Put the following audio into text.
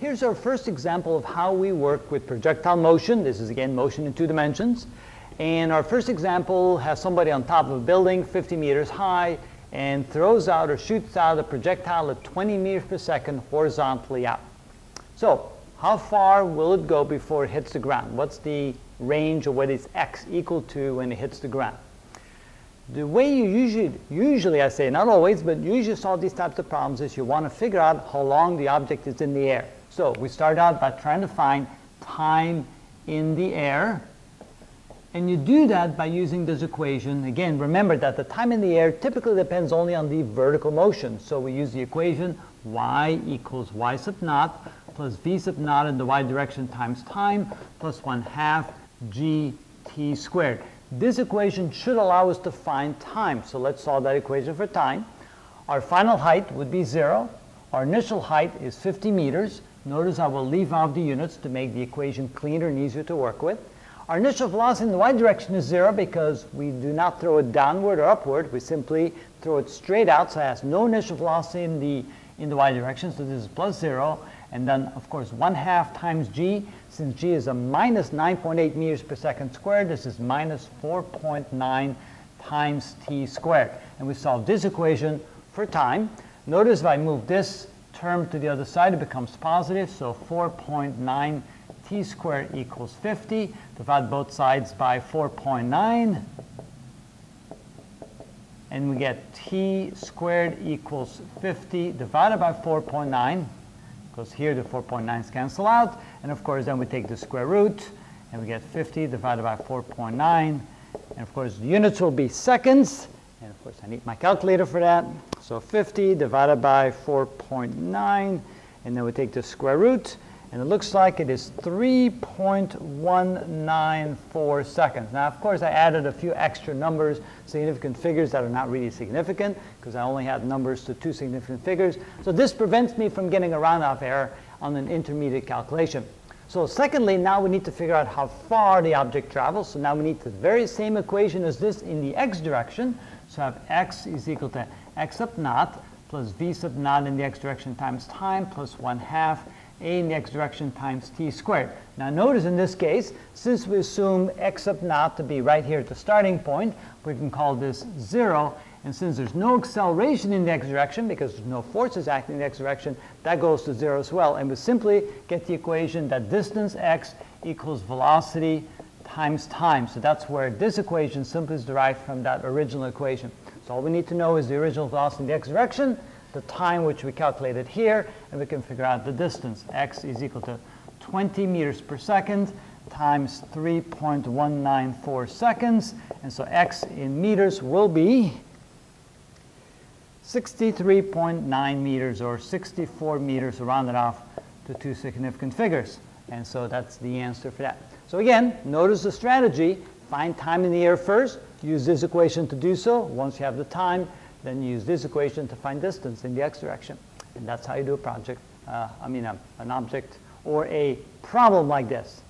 here's our first example of how we work with projectile motion. This is again motion in two dimensions. And our first example has somebody on top of a building 50 meters high and throws out or shoots out a projectile at 20 meters per second horizontally out. So how far will it go before it hits the ground? What's the range of what is x equal to when it hits the ground? The way you usually, usually I say, not always, but usually solve these types of problems is you want to figure out how long the object is in the air. So we start out by trying to find time in the air. And you do that by using this equation. Again, remember that the time in the air typically depends only on the vertical motion. So we use the equation y equals y sub naught plus v sub naught in the y direction times time plus 1 half gt squared. This equation should allow us to find time. So let's solve that equation for time. Our final height would be 0. Our initial height is 50 meters. Notice I will leave out the units to make the equation cleaner and easier to work with. Our initial velocity in the y direction is 0 because we do not throw it downward or upward. We simply throw it straight out, so it has no initial velocity in the, in the y direction. So this is plus 0. And then, of course, 1 half times g. Since g is a minus 9.8 meters per second squared, this is minus 4.9 times t squared. And we solve this equation for time. Notice if I move this term to the other side, it becomes positive. So 4.9 t squared equals 50. Divide both sides by 4.9. And we get t squared equals 50 divided by 4.9 because here the 4.9's cancel out. And of course, then we take the square root, and we get 50 divided by 4.9. And of course, the units will be seconds. And of course, I need my calculator for that. So 50 divided by 4.9. And then we take the square root. And it looks like it is 3.194 seconds. Now, of course, I added a few extra numbers, significant figures that are not really significant, because I only had numbers to two significant figures. So this prevents me from getting a round-off error on an intermediate calculation. So secondly, now we need to figure out how far the object travels. So now we need the very same equation as this in the x direction. So I have x is equal to x sub naught plus v sub naught in the x direction times time plus 1 half a in the x direction times t squared. Now notice in this case, since we assume x sub naught to be right here at the starting point, we can call this 0. And since there's no acceleration in the x direction, because there's no forces acting in the x direction, that goes to 0 as well. And we simply get the equation that distance x equals velocity times time. So that's where this equation simply is derived from that original equation. So all we need to know is the original velocity in the x direction, the time which we calculated here, and we can figure out the distance. x is equal to 20 meters per second times 3.194 seconds. And so x in meters will be 63.9 meters or 64 meters rounded off to two significant figures. And so that's the answer for that. So again, notice the strategy. Find time in the air first. Use this equation to do so. Once you have the time, then use this equation to find distance in the x direction. And that's how you do a project, uh, I mean a, an object or a problem like this.